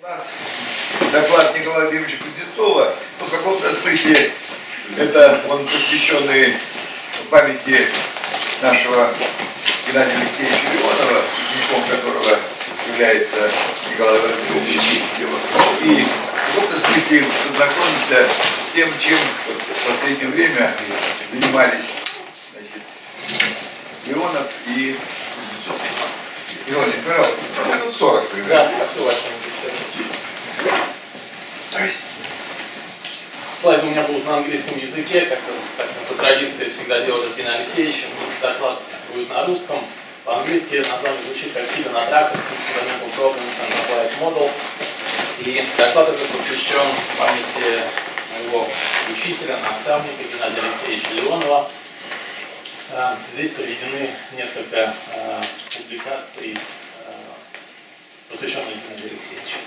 У нас доклад Николая Владимировича Кузнецова, ну, в каком-то смысле, это он посвященный памяти нашего Геннадия Алексеевича Леонова, учеником которого является Николай Владимирович И в каком-то смысле познакомимся с тем, чем в последнее время занимались значит, Леонов и Кузнецов. Николай Николаевич, минут 40 примерно. Да, спасибо, Слайды у меня будут на английском языке, как так, по традиции всегда делали с Геннадием Алексеевичем. Доклад будет на русском. По-английски название звучит как Hidden Attractors, Fundamental Problems and Applied Models. И доклад этот посвящен памяти моего учителя, наставника Геннадия Алексеевича Леонова. Э, здесь приведены несколько э, публикаций, э, посвященных Геннадию Алексеевичу.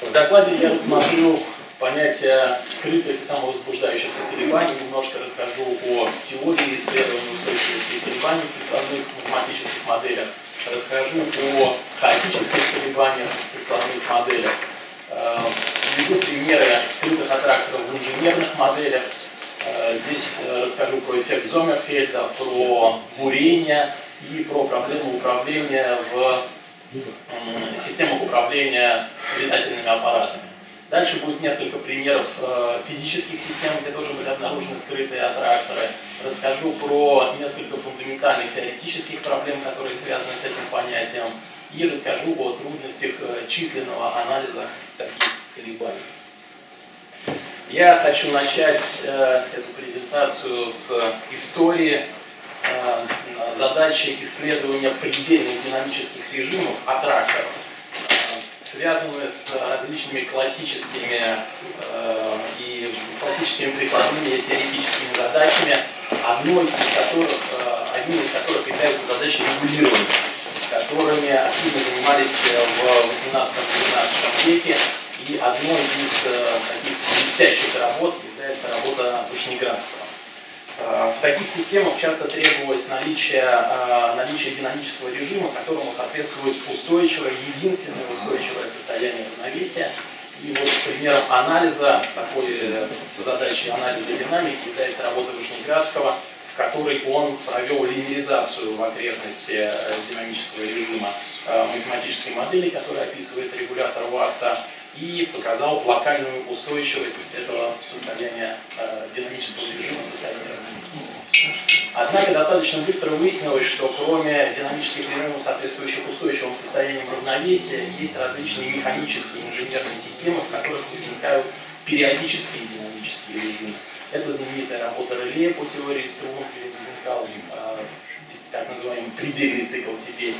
В докладе я рассмотрю понятие скрытых и самовозбуждающихся колебаний, немножко расскажу о теории исследования устойчивости колебаний в прикладных математических моделях, расскажу о хаотических колебаниях в прикладных моделях, приведу примеры скрытых аттракторов в инженерных моделях, здесь расскажу про эффект Зомерфельда, про бурение и про проблему управления в системах управления летательными аппаратами. Дальше будет несколько примеров э, физических систем, где тоже были обнаружены скрытые аттракторы. Расскажу про несколько фундаментальных теоретических проблем, которые связаны с этим понятием. И расскажу о трудностях э, численного анализа таких колебаний. Я хочу начать э, эту презентацию с истории Э, задачи исследования предельных динамических режимов аттракторов, э, связанные с различными классическими э, и классическими прикладными теоретическими задачами, одной из которых, одним из которых являются задачи регулирования, которыми активно занимались в 18-19 веке, и одной из таких блестящих работ является работа Вышнеградского. Э, в таких системах часто требовалось наличие, э, наличие динамического режима, которому соответствует устойчивое, единственное устойчивое состояние равновесия. И вот примером анализа, такой э, задачи анализа динамики является работа Вышнеградского, в которой он провел линейзацию в окрестности динамического режима математической модели, которая описывает регулятор Ватта, и показал локальную устойчивость этого состояния э, динамического режима, состояния. Однако достаточно быстро выяснилось, что кроме динамических режимов, соответствующих устойчивым состояниям равновесия, есть различные механические инженерные системы, в которых возникают периодические динамические режимы. Это знаменитая работа Реле по теории струн, где возникал э, так называемый предельный цикл теперь.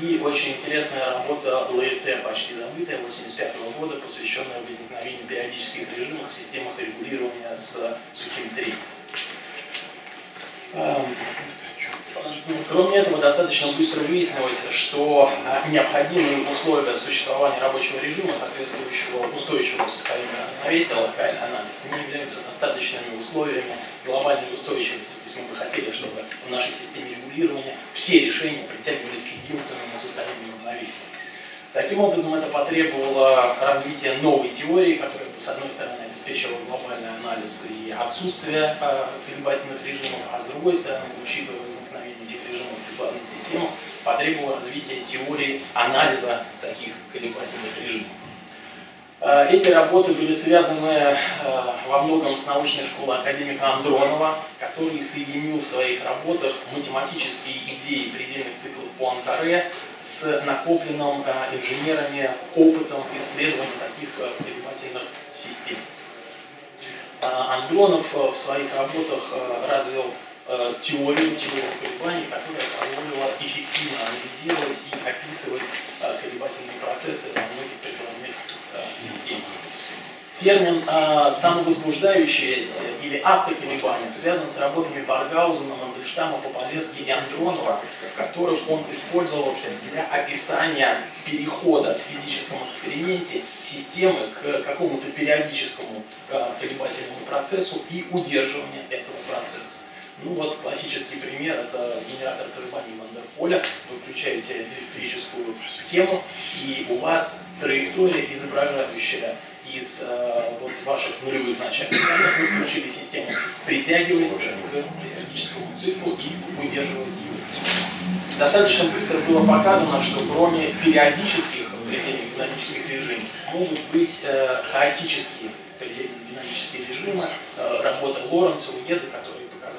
И очень интересная работа ЛЭТ, почти забытая, 1985 -го года, посвященная возникновению периодических режимов в системах регулирования с сухим трением. Кроме этого, достаточно быстро выяснилось, что а, необходимые условия существования рабочего режима, соответствующего устойчивому состоянию равновесия, локальный анализ, не являются достаточными условиями глобальной устойчивости. То есть мы бы хотели, чтобы в нашей системе регулирования все решения притягивались к единственному состоянию равновесия. Таким образом, это потребовало развития новой теории, которая, с одной стороны, обеспечивала глобальный анализ и отсутствие э, колебательных режимов, а с другой стороны, учитывая режимов в прикладных системах, потребовало развития теории анализа таких колебательных режимов. Э, эти работы были связаны э, во многом с научной школой академика Андронова, который соединил в своих работах математические идеи предельных циклов Пуанкаре с накопленным э, инженерами опытом исследования таких колебательных систем. Андронов в своих работах развил теорию, теорию колебаний, которая позволила эффективно анализировать и описывать колебательные процессы во многих прикладных системе. Термин э, самовозбуждающееся или автоколебания связан с работами Баргаузена, Мандельштама, Пополевски и Андронова, в которых он использовался для описания перехода в физическом эксперименте системы к какому-то периодическому э, колебательному процессу и удерживания этого процесса. Ну вот классический пример это генератор колебаний Мандерполя. Вы включаете электрическую схему и у вас траектория, изображающая из э, вот ваших нулевых начальных данных, вы включили систему, притягивается к периодическому циклу и удерживает его. Достаточно быстро было показано, что кроме периодических предельных динамических режимов могут быть э, хаотические предельные динамические режимы, э, работа Лоренца, Уеда, которые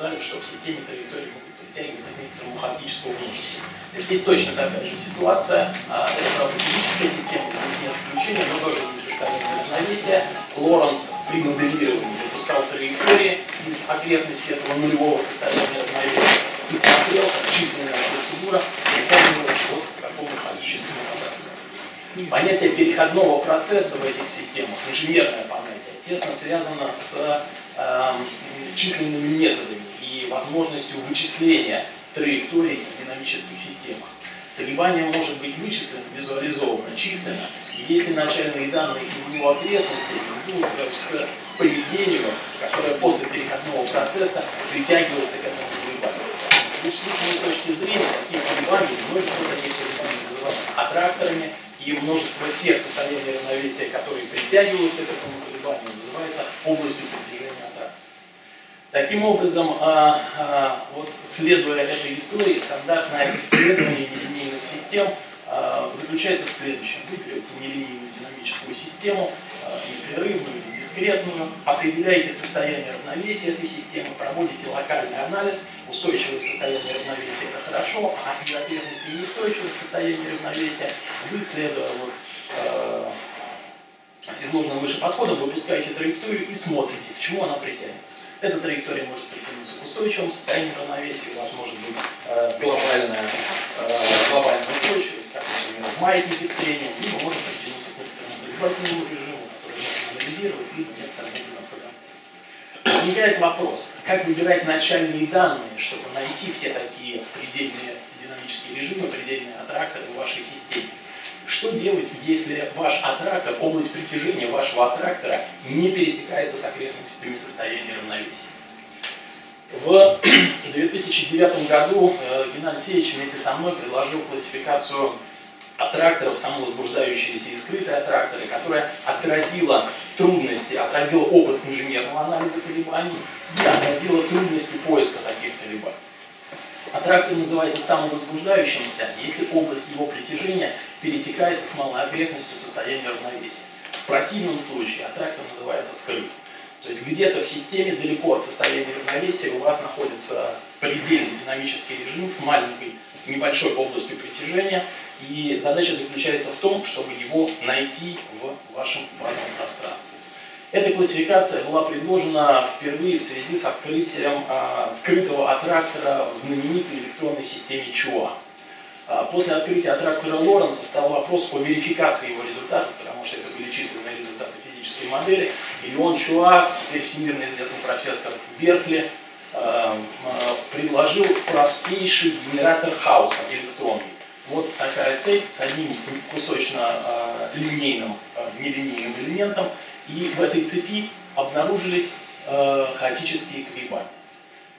показали, что в системе траектории могут притягиваться к некоторому хаотическому множеству. Здесь точно такая же ситуация. А, это, правда, физическая система, здесь нет включения, но тоже есть состояние равновесия. Лоренц при моделировании запускал траектории из окрестностей этого нулевого состояния равновесия и смотрел, как численная процедура притягивалась от какому-то хаотическому обрату. Понятие переходного процесса в этих системах, инженерное понятие, тесно связано с э, численными методами возможностью вычисления траекторий в динамических системах. Колебание может быть вычислено, визуализовано численно, и если начальные данные из его окрестностей будут к поведению, которое после переходного процесса притягивается к этому колебанию. С вычислительной точки зрения такие колебания, колебаний называются аттракторами, и множество тех состояний равновесия, которые притягиваются к этому колебанию, называется областью притяжения. Таким образом, а, а, вот следуя этой истории, стандартное исследование нелинейных систем а, заключается в следующем. Вы берете нелинейную динамическую систему, непрерывную или дискретную, определяете состояние равновесия этой системы, проводите локальный анализ, устойчивое состояние равновесия это хорошо, а при окрестности неустойчивое состояние равновесия вы, следуя вот, изложенным выше подходом, выпускаете траекторию и смотрите, к чему она притянется. Эта траектория может притянуться к устойчивому состоянию равновесия, у вас может быть э, глобальная, э, глобальная устойчивость, как, например, в маятнике строения, либо может притянуться к некоторому колебательному режиму, который можно анализировать, либо некоторым образом подготовить. Возникает вопрос, как выбирать начальные данные, чтобы найти все такие предельные динамические режимы, предельные аттракторы в вашей системе. Что делать, если ваш аттрактор, область притяжения вашего аттрактора не пересекается с окрестностями состояния равновесия? В 2009 году э, Геннадий Алексеевич вместе со мной предложил классификацию аттракторов, самовозбуждающиеся и скрытые аттракторы, которая отразила трудности, отразила опыт инженерного анализа колебаний и отразила трудности поиска таких колебаний. Аттрактор называется самовозбуждающимся, если область его притяжения пересекается с малой окрестностью состояния равновесия. В противном случае аттрактор называется скрыт. То есть где-то в системе далеко от состояния равновесия у вас находится предельный динамический режим с маленькой небольшой областью притяжения, и задача заключается в том, чтобы его найти в вашем базовом пространстве. Эта классификация была предложена впервые в связи с открытием а, скрытого аттрактора в знаменитой электронной системе ЧУА. А, после открытия аттрактора Лоренса стал вопрос о верификации его результатов, потому что это были численные результаты физической модели. И он Чуа, теперь всемирно известный профессор Беркли, а, предложил простейший генератор хаоса электронный. Вот такая цепь с одним кусочно-линейным, нелинейным элементом, и в этой цепи обнаружились хаотические колебания.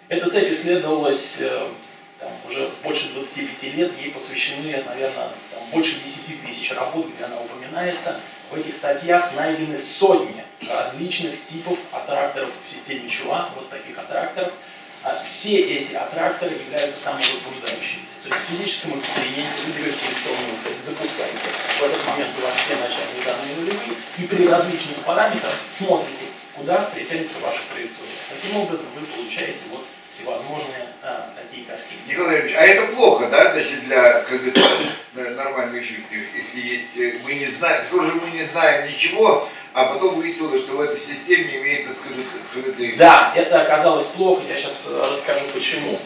Эта цепь исследовалась э, там, уже больше 25 лет, ей посвящены, наверное, там, больше 10 тысяч работ, где она упоминается. В этих статьях найдены сотни различных типов аттракторов в системе ЧУА, вот таких аттракторов. А все эти аттракторы являются самовозбуждающимися. То есть в физическом эксперименте берете электронную цепь, запускаете. В этот момент у вас все начальные данные нулевые, и при различных параметрах смотрите, куда притянется ваша траектория. Таким образом вы получаете вот всевозможные а, такие картины. Николай Ильич, а это плохо, да, значит, для как нормальных жизни, если есть, э, мы не знаем, тоже мы не знаем ничего, а потом выяснилось, что в этой системе имеется скрытый... Да, это оказалось плохо, я сейчас э, расскажу почему.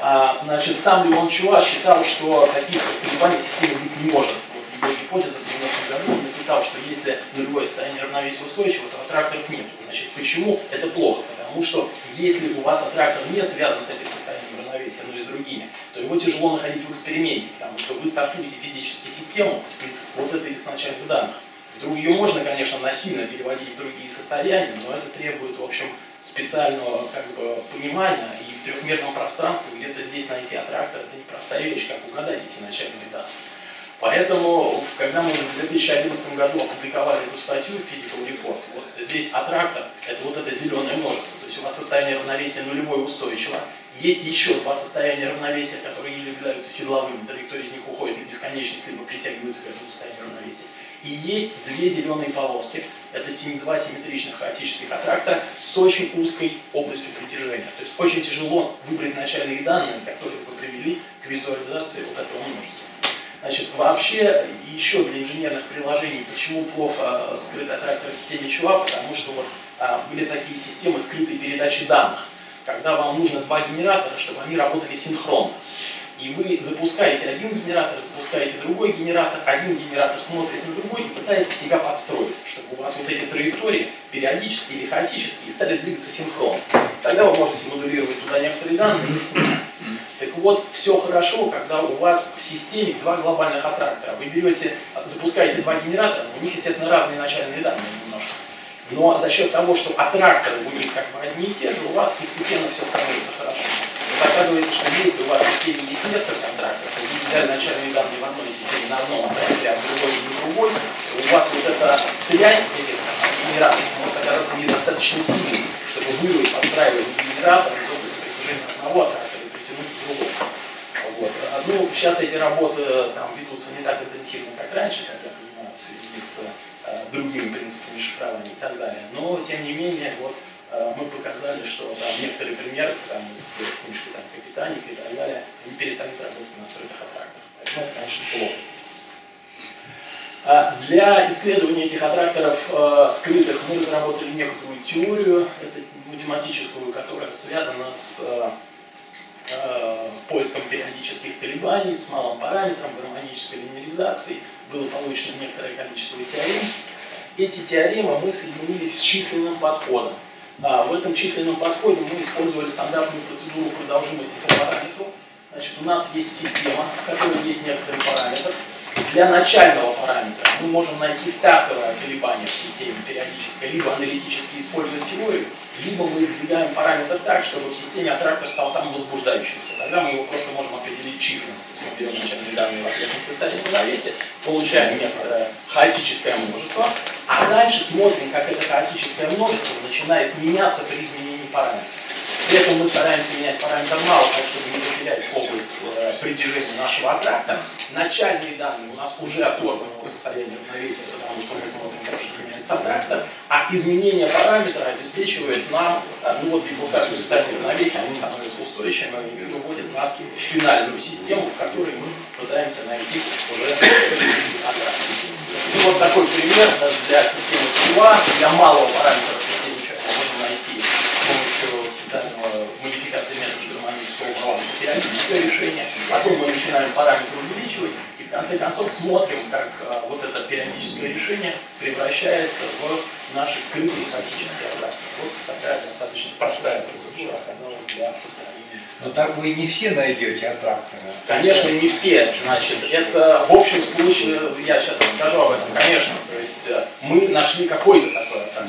А, значит, сам Леон Чуа считал, что таких колебаний в системе быть не может. Вот его гипотеза в 90 году написал, что если нулевое состояние равновесия устойчиво, то аттракторов нет. Значит, почему это плохо? Потому что если у вас аттрактор не связан с этим состоянием равновесия, но и с другими, то его тяжело находить в эксперименте, потому что вы стартуете физическую систему из вот этих начальных данных. Ее можно, конечно, насильно переводить в другие состояния, но это требует, в общем, специального как бы, понимания, и в трехмерном пространстве где-то здесь найти аттрактор, это непростая вещь, как угадать эти начальные данные. Поэтому, когда мы в 2011 году опубликовали эту статью Physical Report, вот здесь аттрактор – это вот это зеленое множество, то есть у вас состояние равновесия нулевое устойчиво, есть еще два состояния равновесия, которые являются седловыми, траектория из них уходит на бесконечность, либо притягиваются к этому состоянию равновесия. И есть две зеленые полоски, это два симметричных хаотических аттрактора с очень узкой областью притяжения. То есть очень тяжело выбрать начальные данные, которые бы привели к визуализации вот этого множества. Значит, вообще, еще для инженерных приложений, почему плохо э, скрытый аттрактор в системе ЧУА, потому что вот, а, были такие системы скрытой передачи данных, когда вам нужно два генератора, чтобы они работали синхронно. И вы запускаете один генератор, запускаете другой генератор, один генератор смотрит на другой и пытается себя подстроить, чтобы у вас вот эти траектории периодически или хаотически стали двигаться синхронно. Тогда вы можете модулировать туда некоторые данные и снимать. Так вот, все хорошо, когда у вас в системе два глобальных аттрактора. Вы берете, запускаете два генератора, у них, естественно, разные начальные данные немножко. Но за счет того, что аттракторы будут как бы одни и те же, у вас постепенно все становится хорошо. Оказывается, что если у вас в системе есть несколько контрактов, вы взяли начальные данные в одной системе на одном операторе, а в другой на другой, у вас вот эта связь этих генераторов может оказаться недостаточно сильной, чтобы вырвать, подстраивать генератор из области притяжения одного оператора и притянуть к другому. Вот. Ну, сейчас эти работы там ведутся не так интенсивно, как раньше, как я понимаю, в связи с э, другими принципами шифрования и так далее. Но, тем не менее, вот Э, мы показали, что там, некоторые примеры там, из книжки там, Капитаника и так далее, они перестают работать на скрытых аттракторах. Поэтому это, конечно, плохо здесь. А для исследования этих аттракторов э, скрытых мы разработали некоторую теорию, это математическую, которая связана с э, э, поиском периодических колебаний, с малым параметром, гармонической линеаризацией. Было получено некоторое количество теорем. Эти теоремы мы соединили с численным подходом. В этом численном подходе мы использовали стандартную процедуру продолжимости по параметру. Значит, у нас есть система, в которой есть некоторый параметр. Для начального параметра мы можем найти стартовое колебание в системе периодическое, либо аналитически используя теорию, либо мы избегаем параметр так, чтобы в системе аттрактор стал самовозбуждающимся. Тогда мы его просто можем определить есть мы берем начальные данные в ответном состоянии равновесия, получаем некоторое хаотическое множество, а дальше смотрим, как это хаотическое множество начинает меняться при изменении параметров. При этом мы стараемся менять параметр мало, так чтобы не потерять область э, притяжения нашего аттракта. Начальные данные у нас уже оторваны по состоянию равновесия, потому что мы смотрим, как же меняется. А изменение параметра обеспечивает нам э, ну, вот, диффузацию состояния равновесия, они становятся устойчивыми и выводит нас в финальную систему, в которой мы пытаемся найти уже. Ну, вот такой пример для системы ЧУА, для малого параметра можно найти специального модификации метода гармонического баланса периодическое решение. Потом мы начинаем параметры увеличивать в конце концов смотрим, как а, вот это периодическое решение превращается в наши скрытые фактические обратки. Вот такая достаточно простая процедура оказалась для построения. Но так вы не все найдете аттракторы. Конечно, не все. Значит, это в общем случае, я сейчас расскажу об этом, конечно. То есть э, мы нашли какой-то такой аттрактор.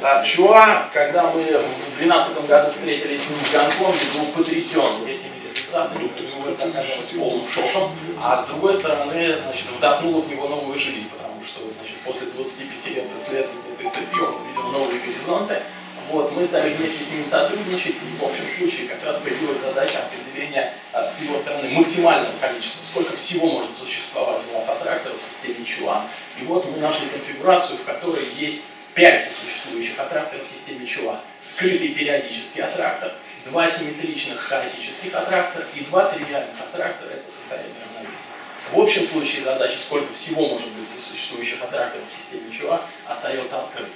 А Чуа, когда мы в 2012 году встретились с Гонконгом, был потрясен этими результатами, то есть мы оказались полным шоком, а с другой стороны, значит, вдохнуло в него новую жизнь, потому что значит, после 25 лет исследования этой цепи он увидел новые горизонты. Вот, мы стали вместе с ним сотрудничать, и в общем случае как раз появилась задача определения а, с его стороны максимального количества, сколько всего может существовать у вас аттракторов в системе ЧУА. И вот мы нашли конфигурацию, в которой есть 5 существующих аттракторов в системе ЧУА, скрытый периодический аттрактор, два симметричных хаотических аттрактора и два тривиальных аттрактора, это состояние равновесия. В общем случае задача, сколько всего может быть существующих аттракторов в системе ЧУА, остается открытой.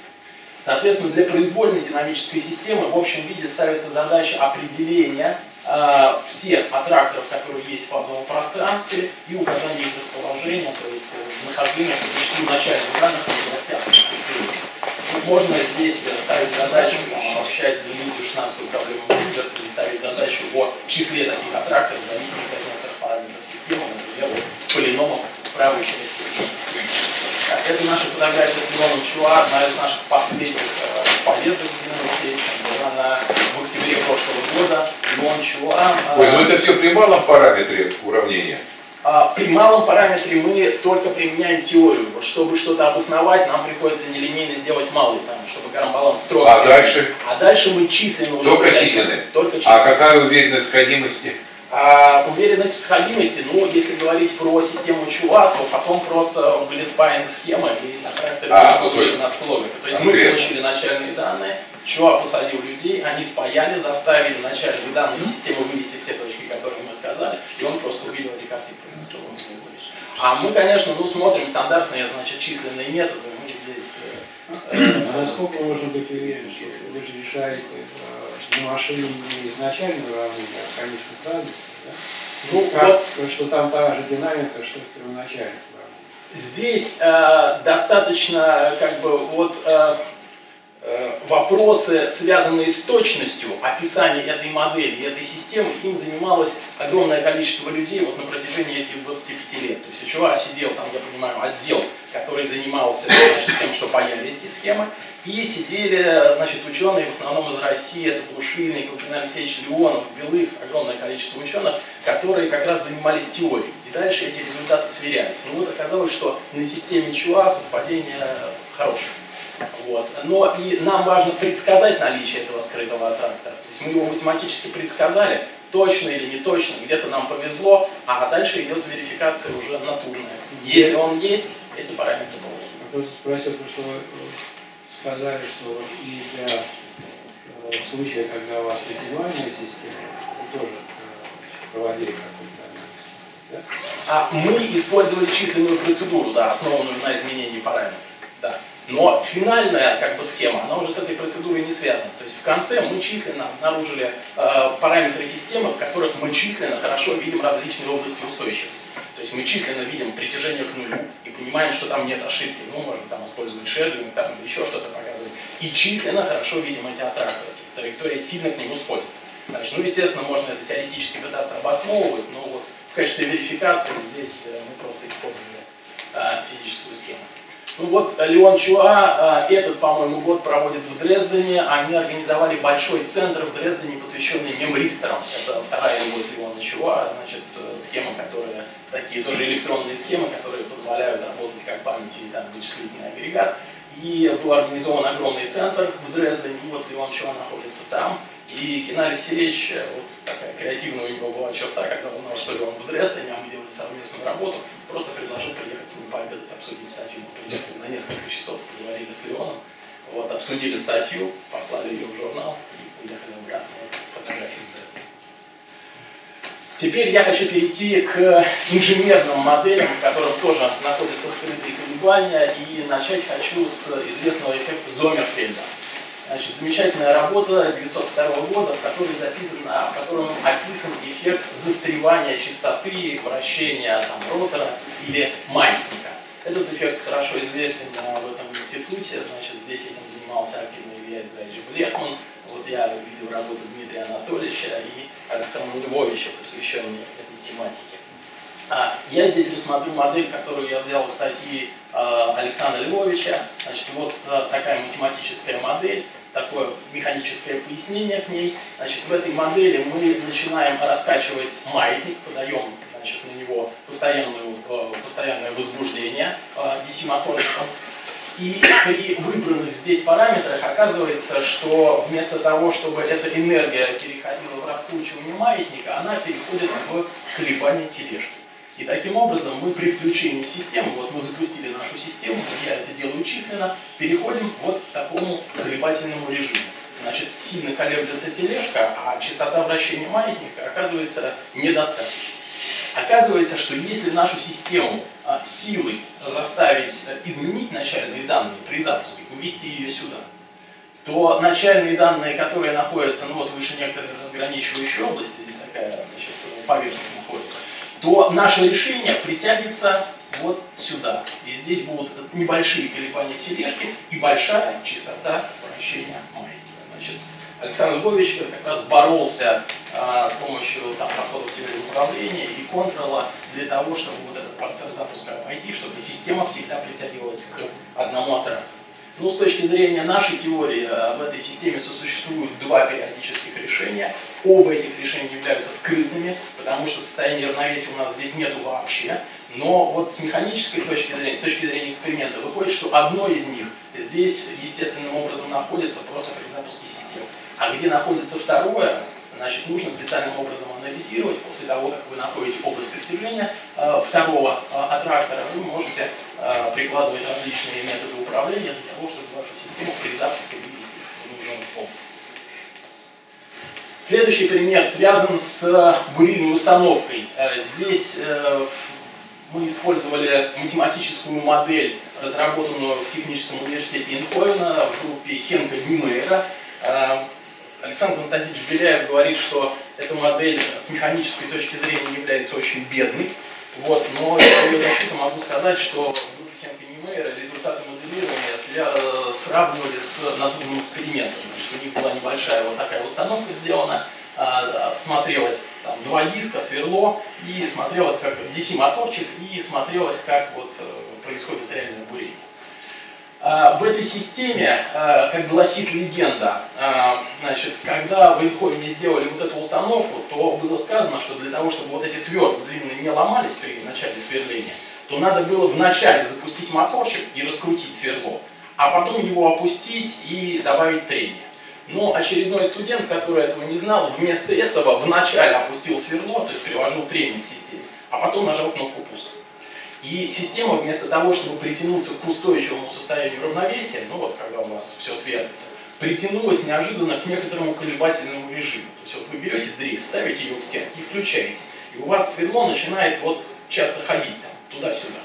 Соответственно, для произвольной динамической системы в общем виде ставится задача определения э, всех аттракторов, которые есть в фазовом пространстве, и указания их расположения, то есть э, нахождения по существу начальных данных в областях можно здесь ставить задачу, там, обобщать, знаменитую 16 проблему Гринберг, и ставить задачу о числе таких аттракторов в зависимости от некоторых параметров системы, например, от полиномов в правой части системы. Это наша фотография с Леоном Чуа, одна из наших последних э, поездок с Геном Алексеевичем, была на, в октябре прошлого года. Леон Чуа. Э, Ой, ну это все при малом параметре уравнения. А, При малом параметре мы только применяем теорию. Чтобы что-то обосновать, нам приходится нелинейно сделать малый, там, чтобы Гарамбалан строго. А дальше? А дальше мы численно уже... Только численные? Только численно. А какая уверенность в сходимости? А уверенность в сходимости, ну, если говорить про систему Чуа, то потом просто были спаяны схемы и на характере А, ну, то есть получена логика. То есть мы конкретно. получили начальные данные, Чуа посадил людей, они спаяли, заставили начальные данные системы вывести в те точки, которые мы сказали, и он просто увидел эти картинки целом А мы, конечно, ну, смотрим стандартные, значит, численные методы, мы здесь... э, э, А насколько можно быть уверен, что вы же решаете э, на машине не изначально уравнение, а конечных радостей, да? Ну, Как, вот что там та же динамика, что в первоначальных уравнениях. Здесь э, достаточно как бы вот э, вопросы, связанные с точностью описания этой модели, этой системы, им занималось огромное количество людей вот на протяжении этих 25 лет. То есть у Чува сидел там, я понимаю, отдел, который занимался значит, тем, что паяли эти схемы, и сидели значит, ученые, в основном из России, это Глушильник, Валентин Алексеевич Леонов, Белых, огромное количество ученых, которые как раз занимались теорией. И дальше эти результаты сверялись. Ну вот оказалось, что на системе Чуа совпадение хорошее. Вот. Но и нам важно предсказать наличие этого скрытого аттрактора. То есть мы его математически предсказали, точно или не точно, где-то нам повезло, а дальше идет верификация уже натурная. Если он есть, эти параметры положены. Я просто спросил, потому что вы э, сказали, что и для э, случая, когда у вас пятибалльная система, вы тоже э, проводили какой-то анализ. Да? А мы использовали численную процедуру, да, основанную на изменении параметров. Да. Но финальная как бы, схема, она уже с этой процедурой не связана. То есть в конце мы численно обнаружили э, параметры системы, в которых мы численно хорошо видим различные области устойчивости. То есть мы численно видим притяжение к нулю и понимаем, что там нет ошибки. Ну, можем там использовать шедлинг, там еще что-то показывать. И численно хорошо видим эти аттракторы. То есть траектория сильно к нему сходится. Значит, ну, естественно, можно это теоретически пытаться обосновывать, но вот в качестве верификации здесь э, мы просто использовали э, физическую схему. Ну вот Леон Чуа э, этот, по-моему, год проводит в Дрездене. Они организовали большой центр в Дрездене, посвященный мемристерам. Это вторая любовь Леона Чуа, значит, э, схемы, которые такие тоже электронные схемы, которые позволяют работать как память и там, вычислительный агрегат. И был организован огромный центр в Дрездене, и вот Леон Чуа находится там. И Геннадий Алексеевич, э, вот такая креативная у него была черта, когда узнал, что он в Дрездене, а мы делали совместную работу, просто предложил с ним пообедать, обсудить статью. Мы приехали на несколько часов, поговорили с Леоном, вот, обсудили статью, послали ее в журнал и уехали обратно. Вот, фотографии из Дрездена. Теперь я хочу перейти к инженерным моделям, в которых тоже находятся скрытые колебания, и начать хочу с известного эффекта Зомерфельда. Значит, замечательная работа 1902 года, в которой записано, в котором описан эффект застревания частоты, вращения там, ротора или маятника. Этот эффект хорошо известен а, в этом институте, значит, здесь этим занимался активно Илья Иванович Блехман. Вот я видел работу Дмитрия Анатольевича и Александра Львовича, посвященные этой тематике. А, я здесь рассмотрю модель, которую я взял из статьи а, Александра Львовича. Значит, вот а, такая математическая модель, такое механическое пояснение к ней. Значит, в этой модели мы начинаем раскачивать маятник, подаем значит, на него постоянную, э, постоянное возбуждение э, DC-моториком. И при выбранных здесь параметрах оказывается, что вместо того, чтобы эта энергия переходила в раскручивание маятника, она переходит в колебание тележки. И таким образом мы при включении системы, вот мы запустили нашу систему, я это делаю численно, переходим вот к такому колебательному режиму. Значит, сильно колеблется тележка, а частота вращения маятника оказывается недостаточной. Оказывается, что если нашу систему а, силой заставить а, изменить начальные данные при запуске, увести ее сюда, то начальные данные, которые находятся ну, вот выше некоторой разграничивающей области, здесь такая значит, поверхность находится, то наше решение притягивается вот сюда. И здесь будут небольшие колебания тележки и большая частота вращения маятника. Значит, Александр Львович как раз боролся а, с помощью там, подходов теории управления и контрола для того, чтобы вот этот процесс запуска пойти, чтобы система всегда притягивалась к одному отряду. Ну, с точки зрения нашей теории, э, в этой системе сосуществуют два периодических решения. Оба этих решения являются скрытными, потому что состояния равновесия у нас здесь нету вообще. Но вот с механической точки зрения, с точки зрения эксперимента, выходит, что одно из них здесь естественным образом находится просто при запуске системы. А где находится второе, значит, нужно специальным образом анализировать. После того, как вы находите область притяжения э, второго э, аттрактора, вы можете э, прикладывать различные методы управления для того, чтобы вашу систему при запуске вывести в нужную область. Следующий пример связан с бурильной установкой. Э, здесь э, мы использовали математическую модель, разработанную в Техническом университете Инхойна в группе Хенка Нимейра. Александр Константинович Беляев говорит, что эта модель с механической точки зрения является очень бедной. Вот, но я ее защиту могу сказать, что группе Хенка Нимейра результаты моделирования сравнивали с надуманным экспериментом. Значит, у них была небольшая вот такая установка сделана, а, смотрелось там, два диска, сверло, и смотрелось как DC-моторчик, и смотрелось, как вот э, происходит реальное бурение. А, в этой системе, а, как гласит легенда, значит, когда в Инхойме сделали вот эту установку, то было сказано, что для того, чтобы вот эти свертлы длинные не ломались при начале сверления, то надо было вначале запустить моторчик и раскрутить сверло, а потом его опустить и добавить трение. Но очередной студент, который этого не знал, вместо этого вначале опустил сверло, то есть приложил тренинг к системе, а потом нажал кнопку пуск. И система вместо того, чтобы притянуться к устойчивому состоянию равновесия, ну вот когда у вас все сверлится, притянулась неожиданно к некоторому колебательному режиму. То есть вот вы берете дрель, ставите ее к стенке и включаете. И у вас сверло начинает вот часто ходить там, туда-сюда.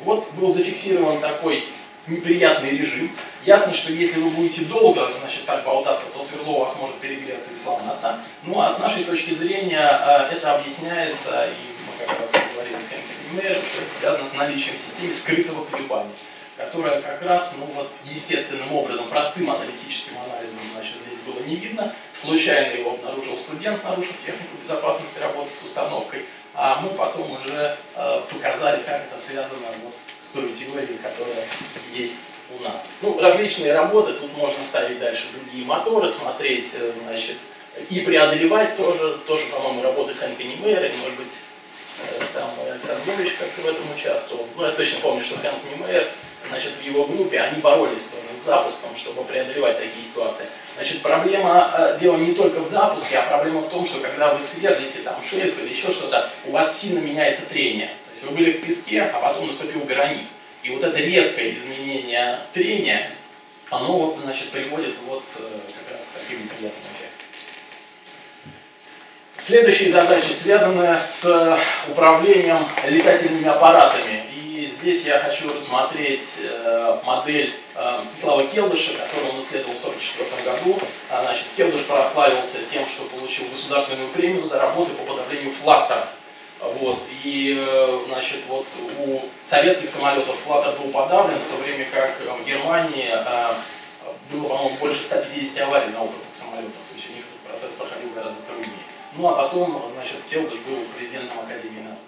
Вот был зафиксирован такой неприятный режим. Ясно, что если вы будете долго значит, так болтаться, то сверло у вас может перегреться и сломаться. Ну а с нашей точки зрения э, это объясняется, и как раз говорили с это связано с наличием в системе скрытого колебания, которое как раз ну, вот, естественным образом, простым аналитическим анализом значит, здесь было не видно. Случайно его обнаружил студент, нарушив технику безопасности работы с установкой а мы потом уже э, показали, как это связано вот с той теорией, которая есть у нас. Ну, различные работы, тут можно ставить дальше другие моторы, смотреть, э, значит, и преодолевать тоже, тоже, по-моему, работы Хэнка Нимейра, может быть, э, там Александр Львович как-то в этом участвовал. Ну, я точно помню, что Хэнк Нимейр значит, в его группе, они боролись тоже с запуском, чтобы преодолевать такие ситуации. Значит, проблема, э, дело не только в запуске, а проблема в том, что когда вы сверлите там шельф или еще что-то, у вас сильно меняется трение. То есть вы были в песке, а потом наступил гранит. И вот это резкое изменение трения, оно вот, значит, приводит вот э, как раз к таким неприятным эффектам. Следующие задачи связаны с управлением летательными аппаратами здесь я хочу рассмотреть э, модель э, Мстислава Келдыша, которую он исследовал в 1944 году. А, значит, Келдыш прославился тем, что получил государственную премию за работы по подавлению флаттера. Вот. И э, значит, вот у советских самолетов флаттер был подавлен, в то время как в Германии было, по-моему, больше 150 аварий на опытных самолетах. То есть у них этот процесс проходил гораздо труднее. Ну а потом, значит, Келдыш был президентом Академии НАТО.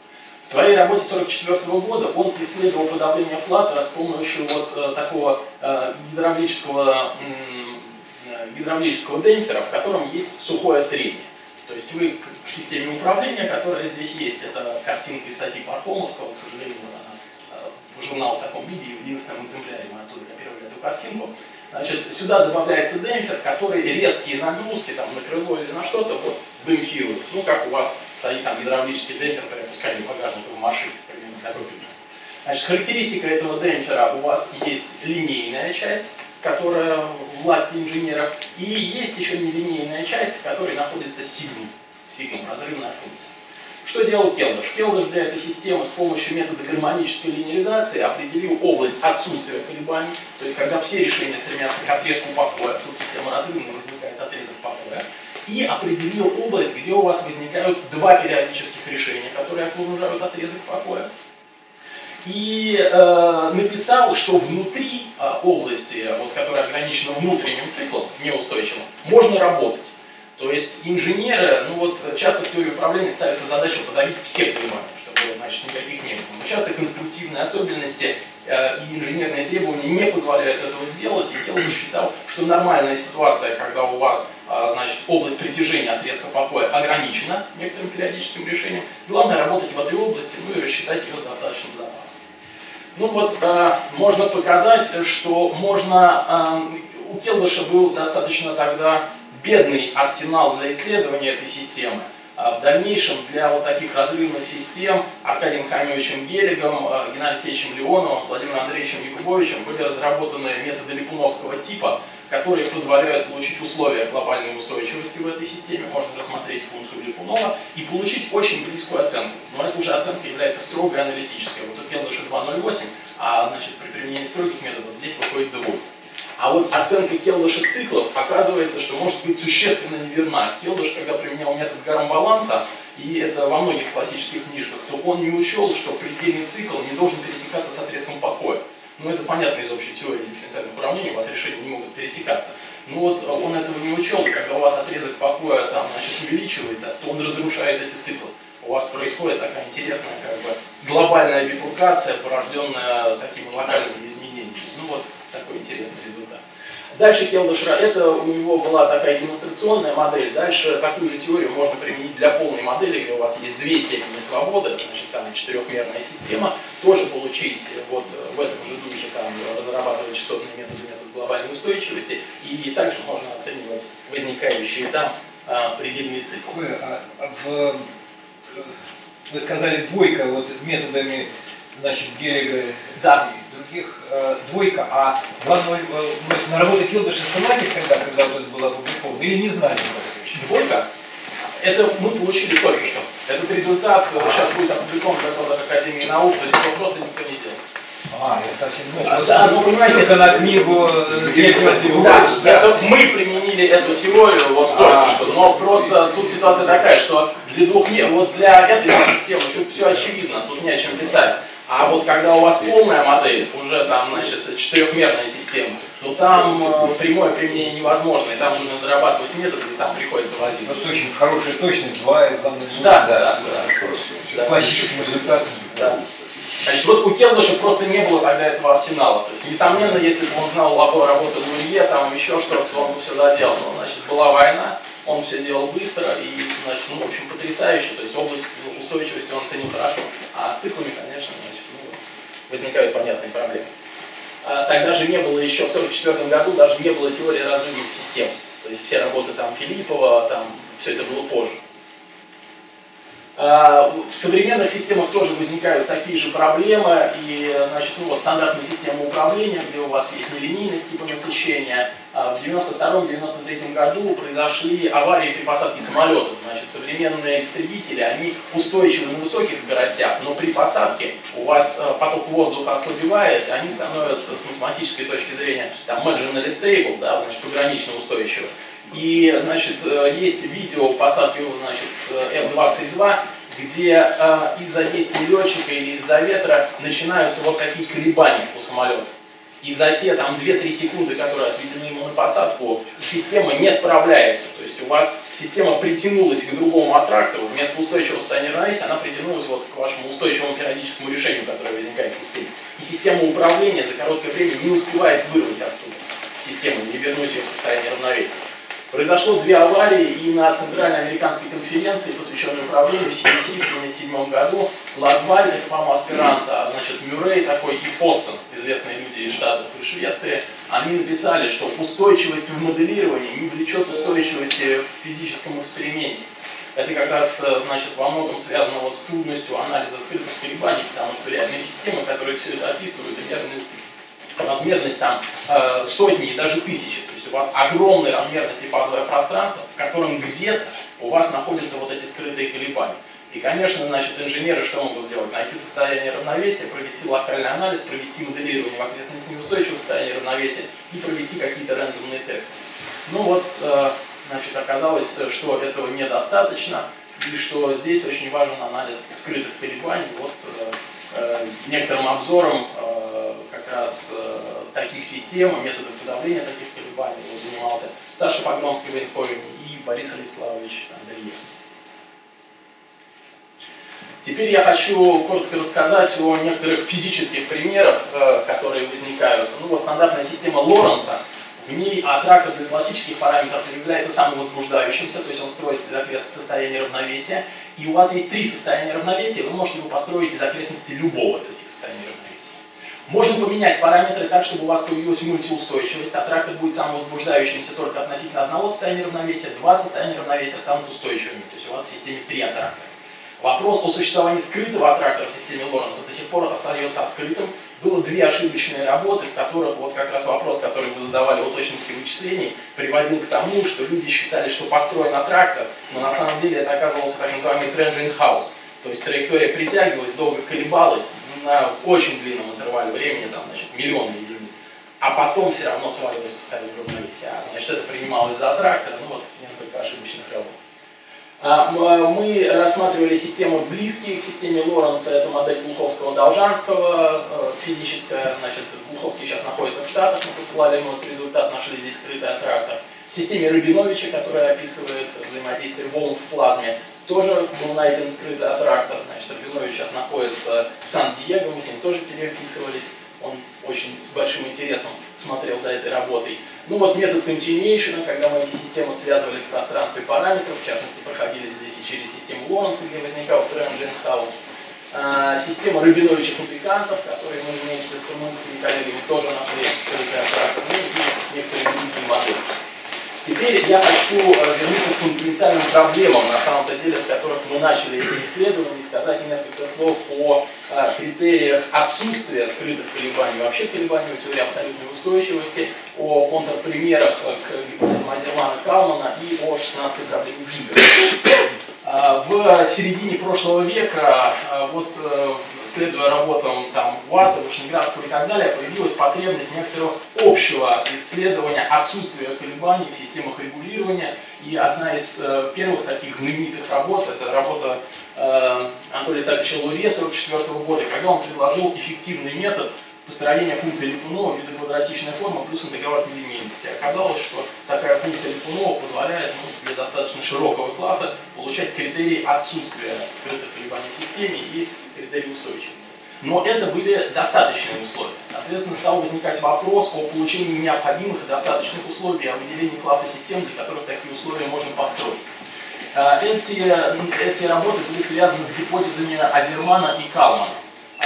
В своей работе 1944 года он исследовал подавление флаттера с помощью вот э, такого э, гидравлического, э, гидравлического демпфера, в котором есть сухое трение. То есть вы к системе управления, которая здесь есть, это картинка из статьи Пархомовского, к сожалению, журнал в таком виде, в единственном экземпляре мы оттуда копировали эту картинку. Значит, сюда добавляется демпфер, который резкие нагрузки там, на крыло или на что-то вот, демпфирует. Ну, как у вас стоит там гидравлический демпфер при опускании багажника в машине, примерно такой принцип. Значит, характеристика этого демпфера у вас есть линейная часть, которая в власти инженеров, и есть еще нелинейная часть, в которой находится сигнум, сигнум, разрывная функция. Что делал Келдыш? Келдыш для этой системы с помощью метода гармонической линеаризации определил область отсутствия колебаний, то есть когда все решения стремятся к отрезку покоя, тут система разрывная возникает отрезок покоя, и определил область, где у вас возникают два периодических решения, которые окружают отрезок покоя. и э, написал, что внутри э, области, вот, которая ограничена внутренним циклом, неустойчивым, можно работать. То есть инженеры, ну вот часто в теории управления ставится задача подавить все колебания, чтобы значит, никаких не было. Но часто конструктивные особенности э, и инженерные требования не позволяют этого сделать, и Келлер считал, что нормальная ситуация, когда у вас э, значит, область притяжения отрезка покоя ограничена некоторым периодическим решением, главное работать в этой области, ну и рассчитать ее с достаточным запасом. Ну вот, э, можно показать, что можно, э, у Келдыша был достаточно тогда бедный арсенал для исследования этой системы. А в дальнейшем для вот таких разрывных систем Аркадием Хамовичем Гелигом, э, Геннадием Алексеевичем Леоновым, Владимиром Андреевичем Якубовичем были разработаны методы Липуновского типа, которые позволяют получить условия глобальной устойчивости в этой системе, можно рассмотреть функцию Липунова и получить очень близкую оценку. Но эта уже оценка является строгой аналитической. Вот у Келдыша 2.08, а значит, при применении строгих методов здесь выходит двойка. А вот оценка Келдыша циклов оказывается, что может быть существенно неверна. Келдыш, когда применял метод гарм-баланса, и это во многих классических книжках, то он не учел, что предельный цикл не должен пересекаться с отрезком покоя. Ну, это понятно из общей теории дифференциальных уравнений, у вас решения не могут пересекаться. Но вот он этого не учел, и когда у вас отрезок покоя там, значит, увеличивается, то он разрушает эти циклы. У вас происходит такая интересная как бы, глобальная бифуркация, порожденная такими локальными изменениями. Ну вот такой интересный результат. Дальше Келдышра, это у него была такая демонстрационная модель. Дальше такую же теорию можно применить для полной модели, где у вас есть две степени свободы, значит, там четырехмерная система. Тоже получить вот в этом же духе, там, разрабатывать частотные методы, метод глобальной устойчивости. И также можно оценивать возникающие там а, предельные циклы. А, а в, вы сказали двойка вот методами значит, Геллига да. И других э, двойка, а главное, э, на работе Килдыша ссылались когда, когда вот это было опубликовано, или не знали? Двойка? Это мы получили только что. Этот результат а. сейчас будет опубликован в докладах Академии наук, то есть его просто никто не делал. А, я совсем не а, Да, ну понимаете, ссылка на книгу э, да, да, мы применили эту теорию вот только а. что, но просто тут ситуация такая, что для двух вот для этой системы тут все очевидно, тут не о чем писать. А вот когда у вас полная модель, уже там, значит, четырехмерная система, то там э, прямое применение невозможно, и там нужно дорабатывать методы, и там приходится возиться. Просто очень хорошая точность, два и главное, да, да, да, да. да. классическим результатом. Да. Значит, вот у Келдыша просто не было тогда этого арсенала. То есть, несомненно, если бы он знал лабо работу Лурье, там еще что-то, то он бы все доделал. Но, значит, была война, он все делал быстро и, значит, ну, в общем, потрясающе. То есть область устойчивости он оценил хорошо. А с циклами, конечно, значит, ну, возникают понятные проблемы. А тогда же не было еще, в 1944 году даже не было теории разрывных систем. То есть все работы там Филиппова, там все это было позже. А, в современных системах тоже возникают такие же проблемы, и значит, ну, вот, стандартная система управления, где у вас есть нелинейность типа насыщения. А, в 1992-1993 году произошли аварии при посадке самолетов. Значит, современные истребители, они устойчивы на высоких скоростях, но при посадке у вас а, поток воздуха ослабевает, и они становятся с математической точки зрения там, marginally stable, да, значит, погранично устойчивы. И, значит, э, есть видео посадки, значит, F-22, где э, из-за действия летчика или из-за ветра начинаются вот такие колебания у самолета. И за те там 2-3 секунды, которые отведены ему на посадку, система не справляется. То есть у вас система притянулась к другому аттрактору, вместо устойчивого состояния равновесия она притянулась вот к вашему устойчивому периодическому решению, которое возникает в системе. И система управления за короткое время не успевает вырвать оттуда систему, не вернуть ее в состояние равновесия. Произошло две аварии, и на Центральной американской конференции, посвященной управлению CDC в 1977 году, Ладваль, это, по-моему, аспирант, а, значит, Мюррей такой и Фоссен, известные люди из Штатов и Швеции, они написали, что устойчивость в моделировании не влечет устойчивости в физическом эксперименте. Это как раз, значит, во многом связано вот с трудностью анализа скрытых колебаний, потому что реальные системы, которые все это описывают, мерные размерность там э, сотни и даже тысячи. То у вас огромной размерности фазовое пространство, в котором где-то у вас находятся вот эти скрытые колебания. И, конечно, значит, инженеры что могут сделать? Найти состояние равновесия, провести локальный анализ, провести моделирование в окрестности неустойчивого состояния равновесия и провести какие-то рандомные тесты. Ну вот, э, значит, оказалось, что этого недостаточно. и что здесь очень важен анализ скрытых колебаний. Вот э, некоторым обзором э, как раз э, таких систем, методов подавления таких колебаний вот, занимался Саша Погромский в Эйнховене и Борис Алиславович Андреевский. Теперь я хочу коротко рассказать о некоторых физических примерах, э, которые возникают. Ну вот стандартная система Лоренса, в ней аттрактор для классических параметров является самовозбуждающимся, то есть он строится из окрестности состояния равновесия. И у вас есть три состояния равновесия, вы можете его построить из окрестности любого из этих состояний равновесия. Можно поменять параметры так, чтобы у вас появилась мультиустойчивость. Аттрактор будет самовозбуждающимся только относительно одного состояния равновесия, два состояния равновесия станут устойчивыми. То есть у вас в системе три аттрактора. Вопрос о существовании скрытого аттрактора в системе Лоренса до сих пор остается открытым. Было две ошибочные работы, в которых вот как раз вопрос, который вы задавали о точности вычислений, приводил к тому, что люди считали, что построен аттрактор, но на самом деле это оказывался так называемый transient house. То есть траектория притягивалась, долго колебалась на очень длинном интервале времени, там, значит, миллионы единиц. А потом все равно сваливалось состояние равновесия. А, значит, это принималось за аттрактор, ну вот несколько ошибочных работ. А, а, мы рассматривали систему близкие к системе Лоренса, это модель Глуховского-Должанского, э, физическая, значит, Глуховский сейчас находится в Штатах, мы посылали ему этот результат, нашли здесь скрытый аттрактор. В системе Рабиновича, которая описывает взаимодействие волн в плазме, тоже был найден скрытый аттрактор, значит, Рабинович сейчас находится в Сан-Диего, мы с ним тоже переписывались он очень с большим интересом смотрел за этой работой. Ну вот метод continuation, когда мы эти системы связывали в пространстве параметров, в частности, проходили здесь и через систему Лоренса, где возникал Тренджинг Хаус. Система Рабиновича-фабрикантов, которые мы вместе с румынскими коллегами тоже нашли скрытые аттракты, ну и некоторые другие модели. Теперь я хочу э, вернуться к фундаментальным проблемам, на самом-то деле, с которых мы начали эти исследования, и сказать несколько слов о э, критериях отсутствия скрытых колебаний, вообще колебаний в теории абсолютной устойчивости, о контрпримерах э, к гипотезам Азермана Калмана и о 16 проблеме Гибера. В середине прошлого века, вот следуя работам там, Уата, Вышнеградского и так далее, появилась потребность некоторого общего исследования отсутствия колебаний в системах регулирования. И одна из э, первых таких знаменитых работ, это работа э, Анатолия Исааковича Луре 1944 года, когда он предложил эффективный метод построения функции Липунова в виде квадратичной формы плюс интегральной линейности. Оказалось, что такая функция Липунова позволяет ну, для достаточно широкого класса получать критерии отсутствия скрытых колебаний в системе и критерии устойчивости. Но это были достаточные условия. Соответственно, стал возникать вопрос о получении необходимых и достаточных условий, о выделении класса систем, для которых такие условия можно построить. Э, эти, эти работы были связаны с гипотезами Азермана и Калмана.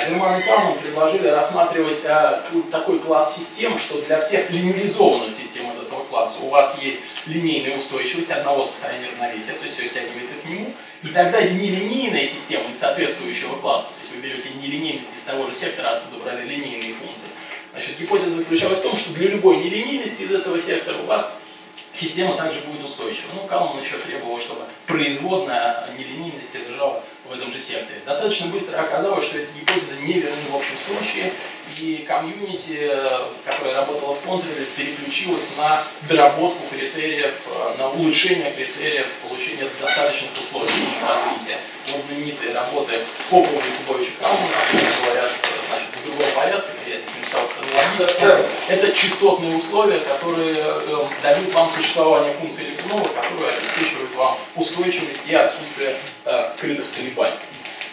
Калман предложили рассматривать э, такой класс систем, что для всех линейизованных систем из этого класса у вас есть линейная устойчивость одного состояния равновесия, то есть все стягивается к нему, и тогда нелинейная система из соответствующего класса, то есть вы берете нелинейность из того же сектора, оттуда брали линейные функции. Значит, гипотеза заключалась в том, что для любой нелинейности из этого сектора у вас система также будет устойчива. Ну, Калман еще требовал, чтобы производная нелинейности лежала в этом же секторе. Достаточно быстро оказалось, что эта гипотеза неверна в общем случае, и комьюнити, которая работала в Контроле, переключилась на доработку критериев, на улучшение критериев получения достаточных условий развития. Вот знаменитые работы Попова и Кубовича Калмана, говорят другом порядке, я здесь написал хронологически. Это частотные условия, которые э, дают вам существование функции Липунова, которые обеспечивают вам устойчивость и отсутствие э, скрытых колебаний.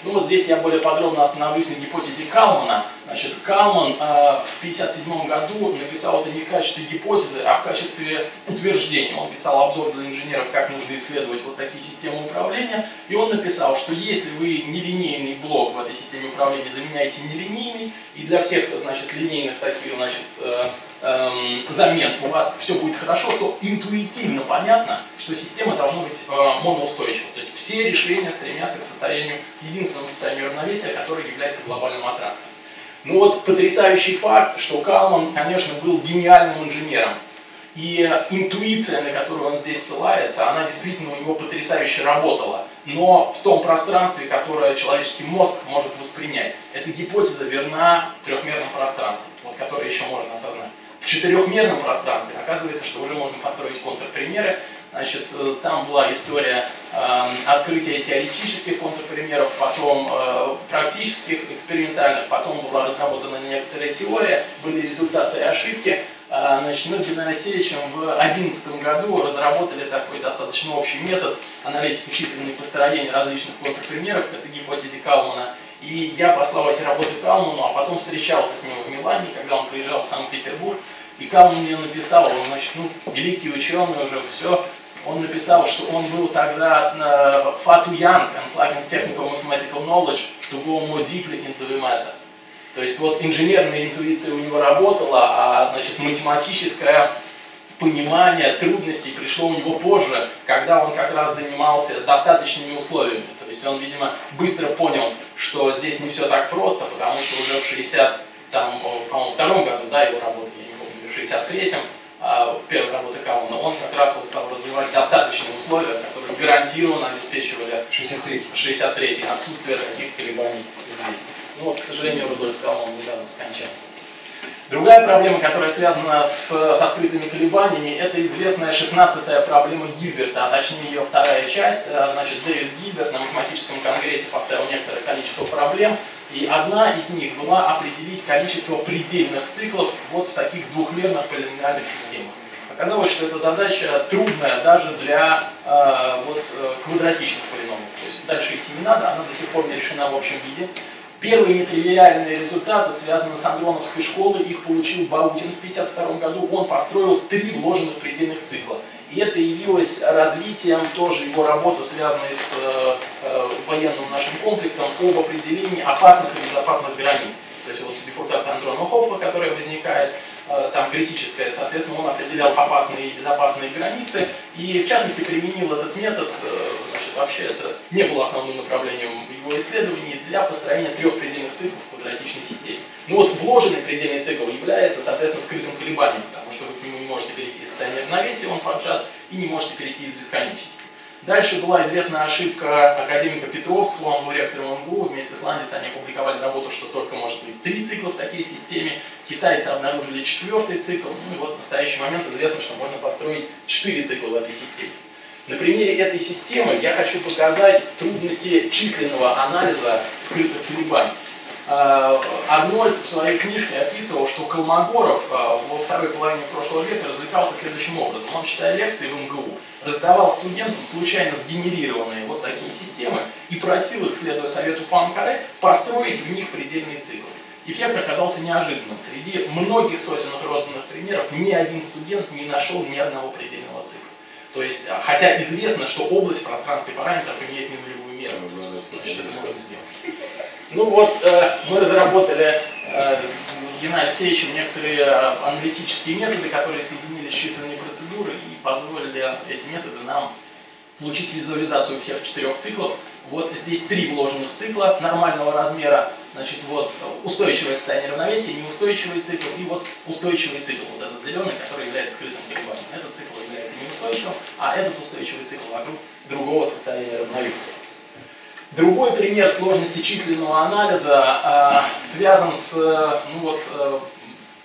Ну вот здесь я более подробно остановлюсь на гипотезе Калмана. Значит, Калман э, в 1957 году написал это не в качестве гипотезы, а в качестве утверждения. Он писал обзор для инженеров, как нужно исследовать вот такие системы управления. И он написал, что если вы нелинейный блок в этой системе управления заменяете нелинейный, и для всех значит, линейных таких значит, э, эм, замен у вас все будет хорошо, то интуитивно понятно, что система должна быть э, моноустойчива. То есть все решения стремятся к состоянию, единственному состоянию равновесия, которое является глобальным аттрактом. Ну вот потрясающий факт, что Калман, конечно, был гениальным инженером. И интуиция, на которую он здесь ссылается, она действительно у него потрясающе работала. Но в том пространстве, которое человеческий мозг может воспринять, эта гипотеза верна в трехмерном пространстве, вот, которое еще можно осознать в четырехмерном пространстве оказывается, что уже можно построить контрпримеры, Значит, э, там была история э, открытия теоретических контрпримеров, потом э, практических, экспериментальных, потом была разработана некоторая теория, были результаты и ошибки. Э, значит, мы с Геннадием Алексеевичем в 2011 году разработали такой достаточно общий метод аналитики численных построений различных контрпримеров к этой гипотезе Каумана. И я послал эти работы Кауману, а потом встречался с ним в Милане, когда он приезжал в Санкт-Петербург. И Кауман мне написал, он, значит, ну, великий ученый уже, все, он написал, что он был тогда too young and lacking technical mathematical knowledge to go more deeply into the matter. То есть вот инженерная интуиция у него работала, а значит математическое понимание трудностей пришло у него позже, когда он как раз занимался достаточными условиями. Есть он, видимо, быстро понял, что здесь не все так просто, потому что уже в 60, там, по-моему, втором году, да, его работы, я не помню, в 63-м, а, первой работы Каумана, он как раз вот стал развивать достаточные условия, которые гарантированно обеспечивали 63 63 отсутствие таких колебаний здесь. Ну вот, к сожалению, Рудольф Кауман недавно скончался. Другая проблема, которая связана с, со скрытыми колебаниями, это известная 16-я проблема Гильберта, а точнее ее вторая часть. А, значит, Дэвид Гильберт на математическом конгрессе поставил некоторое количество проблем, и одна из них была определить количество предельных циклов вот в таких двухмерных полиномиальных системах. Оказалось, что эта задача трудная даже для э, вот, э, квадратичных полиномов. То есть дальше идти не надо, она до сих пор не решена в общем виде. Первые нетривиальные результаты связаны с Андроновской школой, их получил Баутин в 1952 году. Он построил три вложенных предельных цикла. И это явилось развитием тоже его работы, связанной с э, э, военным нашим комплексом об определении опасных и безопасных границ. То есть вот бифуркация Андронова Хоппа, которая возникает, там критическая, соответственно, он определял опасные и безопасные границы. И в частности применил этот метод, э, значит, вообще это не было основным направлением его исследований для построения трех предельных циклов в квадратичной системе. Ну вот вложенный предельный цикл является, соответственно, скрытым колебанием, потому что вы к нему не можете перейти из состояния равновесия, он поджат, и не можете перейти из бесконечности. Дальше была известная ошибка академика Петровского, он был ректором МГУ, вместе с Ландис они опубликовали работу, что только может быть три цикла в такой системе. Китайцы обнаружили четвертый цикл, ну и вот в настоящий момент известно, что можно построить четыре цикла в этой системе. На примере этой системы я хочу показать трудности численного анализа скрытых колебаний. А, Арнольд в своей книжке описывал, что Колмогоров а, во второй половине прошлого века развлекался следующим образом. Он, читая лекции в МГУ, раздавал студентам случайно сгенерированные вот такие системы и просил их, следуя совету Панкаре, построить в них предельные циклы. Эффект оказался неожиданным. Среди многих сотенных розданных примеров ни один студент не нашел ни одного предельного цикла. То есть, а, хотя известно, что область в пространстве параметров имеет нулевую меру, значит, это можно сделать. Ну вот, э, мы разработали э, с Геннадием Алексеевичем некоторые э, аналитические методы, которые соединили с численной процедурой и позволили эти методы нам получить визуализацию всех четырех циклов. Вот здесь три вложенных цикла нормального размера. Значит, вот устойчивое состояние равновесия, неустойчивый цикл и вот устойчивый цикл, вот этот зеленый, который является скрытым колебанием. Этот цикл является неустойчивым, а этот устойчивый цикл вокруг другого состояния равновесия. Другой пример сложности численного анализа э, связан с ну вот, э,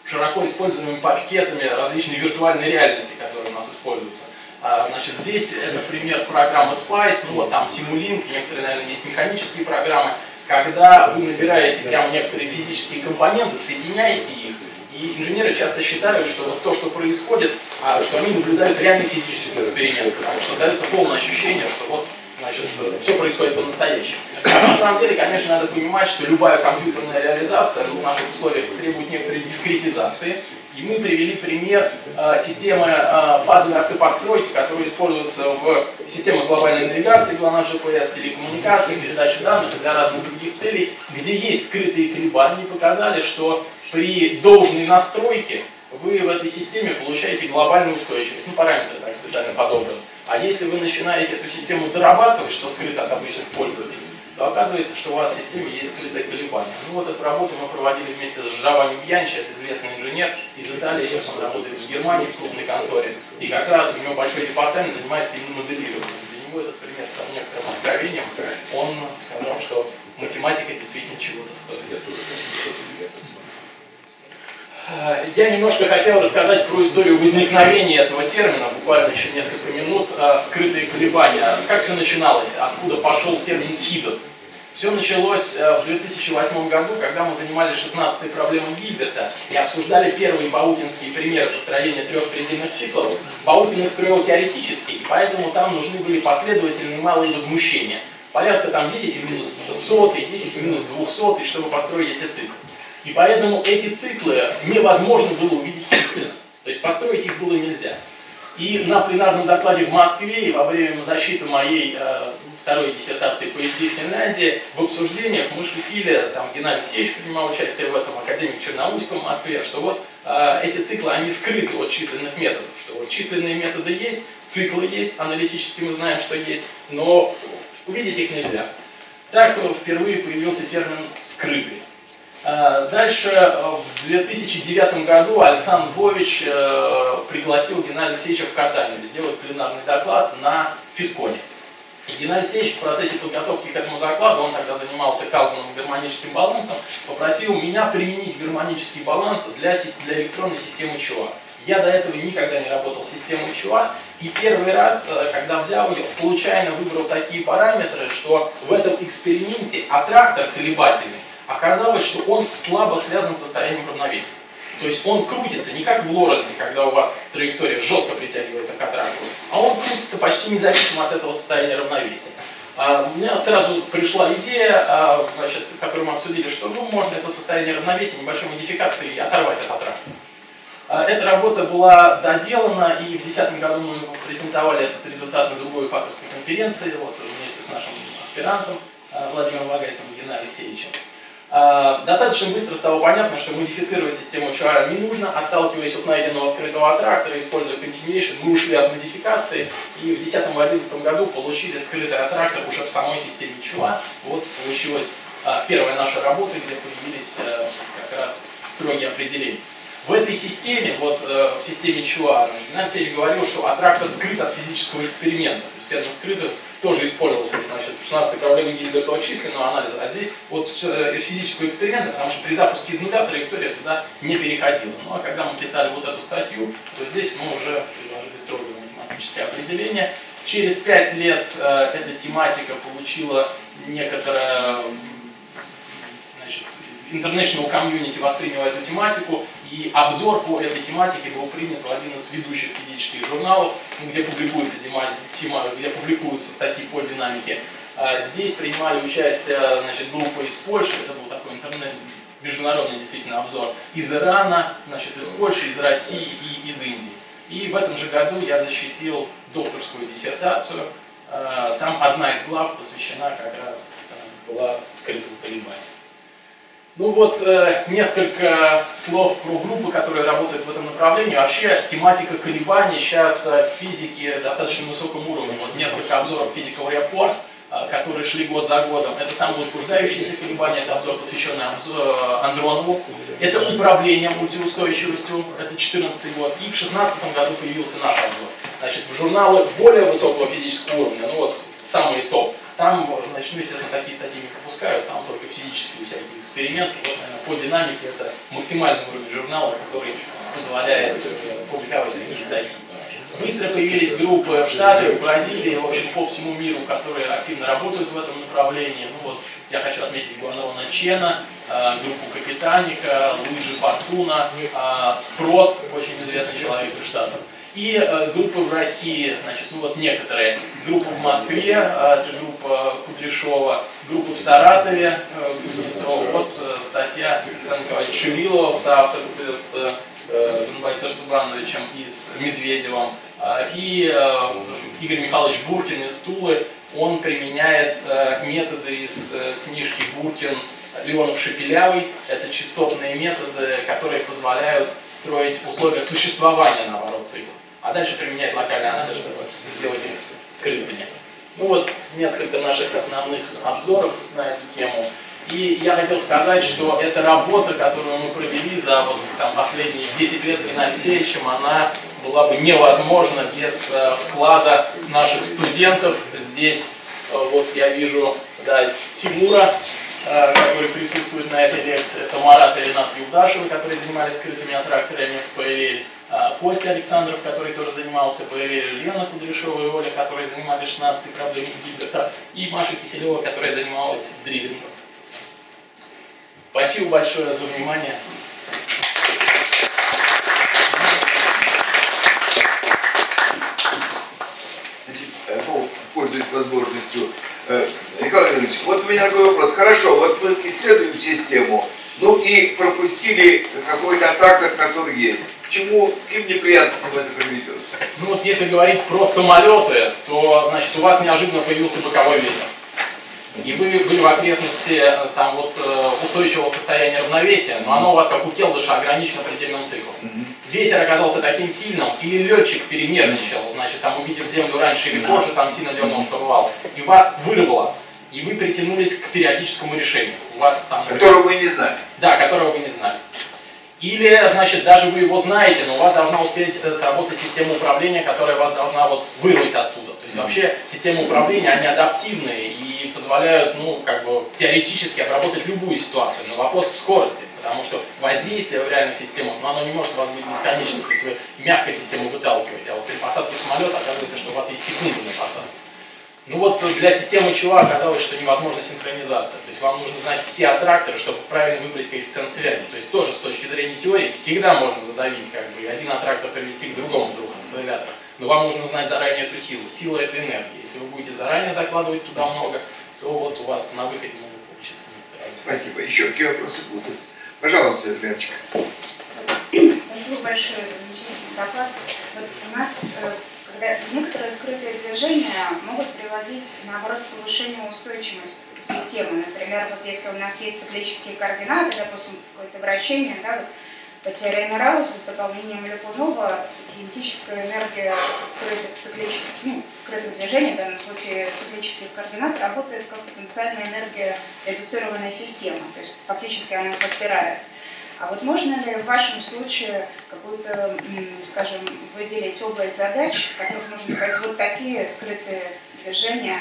широко используемыми пакетами различной виртуальной реальности, которые у нас используются. А, значит, здесь это пример программы Spice, ну вот там Simulink, некоторые, наверное, есть механические программы, когда вы набираете прямо некоторые физические компоненты, соединяете их, и инженеры часто считают, что вот то, что происходит, а, что они наблюдают реальный физический эксперимент, потому что дается полное ощущение, что вот значит, все происходит по-настоящему. На самом деле, конечно, надо понимать, что любая компьютерная реализация в наших условиях требует некоторой дискретизации. И мы привели пример э, системы э, фазовой автоподстройки, которая используется в системах глобальной навигации, GLONASS GPS, телекоммуникации, передачи данных для разных других целей, где есть скрытые колебания, и показали, что при должной настройке вы в этой системе получаете глобальную устойчивость, ну параметры так специально подобраны. А если вы начинаете эту систему дорабатывать, что скрыто от обычных пользователей, то оказывается, что у вас в системе есть скрытое колебание. Ну вот эту работу мы проводили вместе с Жавани Бьянчи, известный инженер из Италии, сейчас он работает в Германии в крупной конторе. И как раз у него большой департамент занимается именно моделированием. Для него этот пример стал некоторым откровением. Он сказал, что математика действительно чего-то стоит. Я немножко хотел рассказать про историю возникновения этого термина, буквально еще несколько минут, э, скрытые колебания. Как все начиналось, откуда пошел термин hidden. Все началось э, в 2008 году, когда мы занимались 16-й проблемой Гильберта и обсуждали первые баутинские примеры построения трех предельных циклов. Баутин их строил теоретически, и поэтому там нужны были последовательные малые возмущения. Порядка там 10 в минус сотый, 10 в минус двухсотый, чтобы построить эти циклы. И поэтому эти циклы невозможно было увидеть численно. То есть построить их было нельзя. И на пленарном докладе в Москве и во время защиты моей э, второй диссертации PhD Финляндии в обсуждениях мы шутили, там Геннадий Алексеевич принимал участие в этом, академик Черноусько в Москве, что вот э, эти циклы, они скрыты от численных методов, что вот численные методы есть, циклы есть, аналитически мы знаем, что есть, но увидеть их нельзя. Так впервые появился термин «скрытый». Э, дальше, э, в 2009 году Александр Вович э, пригласил Геннадия Алексеевича в Катанию сделать пленарный доклад на Фисконе. И Геннадий Алексеевич в процессе подготовки к этому докладу, он тогда занимался Калганом гармоническим балансом, попросил меня применить гармонический баланс для, для электронной системы ЧУА. Я до этого никогда не работал с системой ЧУА, и первый раз, когда взял ее, случайно выбрал такие параметры, что в этом эксперименте аттрактор колебательный оказалось, что он слабо связан с состоянием равновесия. То есть он крутится не как в Лоренсе, когда у вас траектория жестко притягивается к атраку, а он крутится почти независимо от этого состояния равновесия. А, у меня сразу пришла идея, а, значит, которую мы обсудили, что ну, можно это состояние равновесия небольшой модификацией оторвать от атрака. А, эта работа была доделана, и в 2010 году мы презентовали этот результат на другой факторской конференции, вот, вместе с нашим аспирантом а, Владимиром Вагайцем и Геннадием Алексеевичем. А, достаточно быстро стало понятно, что модифицировать систему HR не нужно, отталкиваясь от найденного скрытого аттрактора, используя continuation, мы ушли от модификации и в 2010-2011 году получили скрытый аттрактор уже в самой системе HR. Вот получилась а, первая наша работа, где появились а, как раз строгие определения. В этой системе, вот э, в системе ЧУА, Геннадий Алексеевич говорил, что аттрактор скрыт от физического эксперимента. То есть термин скрытый тоже использовался значит, в 16 проблеме Гильберта численного анализа, а здесь вот э, физического эксперимента, потому что при запуске из нуля траектория туда не переходила. Ну а когда мы писали вот эту статью, то здесь мы уже приложили строгое математическое определение. Через пять лет э, эта тематика получила некоторое international community восприняла эту тематику, и обзор по этой тематике был принят в один из ведущих физических журналов, где публикуются, тема, где публикуются статьи по динамике. А здесь принимали участие значит, группа из Польши, это был такой интернет, международный действительно обзор, из Ирана, значит, из Польши, из России и из Индии. И в этом же году я защитил докторскую диссертацию. А, там одна из глав посвящена как раз была скрытым колебаниям. Ну вот э, несколько слов про группы, которые работают в этом направлении. Вообще тематика колебаний сейчас э, в физике достаточно высоком уровне. Вот несколько обзоров Physical Report, э, которые шли год за годом. Это самовозбуждающиеся колебания, это обзор, посвященный обзор, э, Андронову. Это управление мультиустойчивостью, это 2014 год. И в 2016 году появился наш обзор. Значит, в журналы более высокого физического уровня, ну вот самый топ, там, значит, ну, естественно, такие статьи не пропускают, там только физические всякие эксперименты. Вот, наверное, по динамике это максимальный уровень журнала, который позволяет э, публиковать такие статьи. Быстро появились группы в Штатах, в Бразилии, в общем, по всему миру, которые активно работают в этом направлении. Ну вот, я хочу отметить Гуанрона Чена, э, группу Капитаника, Луиджи Фортуна, э, Спрот, очень известный человек из Штатов. И э, группы в России, значит, ну вот некоторые. Группа в Москве, э, группа Кудряшова, группа в Саратове, э, Кузнецова. Вот э, статья Александра Николаевича Шевилова в соавторстве с э, Жанбайтер Субрановичем и с Медведевым. Э, и э, Игорь Михайлович Буркин из Тулы, он применяет э, методы из э, книжки Буркин Леонов Шепелявый. Это частотные методы, которые позволяют строить условия существования, наоборот, цикла а дальше применять локальный анализ, чтобы сделать их скрытыми. Ну вот несколько наших основных обзоров на эту тему. И я хотел сказать, что эта работа, которую мы провели за вот, там, последние 10 лет с Геннадием она была бы невозможна без э, вклада наших студентов. Здесь э, вот я вижу да, Тимура, э, которые присутствуют на этой лекции. Это Марат и Ренат Юлдашевы, которые занимались скрытыми аттракторами в ПЛЛ. А, Костя Александров, который тоже занимался ПЛЛ, Лена Кудряшова и Оля, которые занимались 16 проблемой Гильберта, и Маша Киселева, которая занималась дриллингом. Спасибо большое за внимание. Э, пользуясь возможностью. Э, Николай Ильич, вот у меня такой вопрос. Хорошо, вот мы исследуем систему, ну и пропустили какой-то аттрактор, который есть. К чему, каким неприятностям это приведет? Ну вот если говорить про самолеты, то значит у вас неожиданно появился боковой ветер. И вы были в окрестности э, там вот э, устойчивого состояния равновесия, но оно у вас, как у Келдыша, ограничено предельным циклом. Ветер оказался таким сильным, или летчик перенервничал, значит, там увидел землю раньше или позже, там сильно дернул штурвал, и вас вырвало, и вы притянулись к периодическому решению. У вас там, Которого мы не знаем. да, которого вы не знали. Или, значит, даже вы его знаете, но у вас должна успеть э, сработать система управления, которая вас должна вот вырвать оттуда. То есть вообще системы управления, они адаптивные и позволяют, ну, как бы теоретически обработать любую ситуацию. Но вопрос в скорости, потому что воздействие в реальных системах, ну, оно не может у вас быть бесконечным. То есть вы мягко систему выталкиваете, а вот при посадке самолета оказывается, что у вас есть секунды на посадку. Ну вот для системы ЧУА оказалось, что невозможна синхронизация. То есть вам нужно знать все аттракторы, чтобы правильно выбрать коэффициент связи. То есть тоже с точки зрения теории всегда можно задавить как бы один аттрактор привести к другому вдруг осцилляторах. Но вам нужно знать заранее эту силу. Сила это энергия. Если вы будете заранее закладывать туда много, то вот у вас на выходе могут получиться некоторые. Спасибо. Еще какие вопросы будут? Пожалуйста, Леночка. Спасибо большое за доклад. Вот у нас э, некоторые скрытые движения могут приводить, наоборот, к повышению устойчивости системы. Например, вот если у нас есть циклические координаты, допустим, какое-то вращение, да, вот по теореме Рауса с дополнением Липунова кинетическая энергия скрытых циклических, ну, скрытых движений, в данном случае циклических координат, работает как потенциальная энергия редуцированной системы. То есть фактически она подпирает. А вот можно ли в вашем случае какую-то, скажем, выделить область задач, в которых можно сказать, вот такие скрытые движения,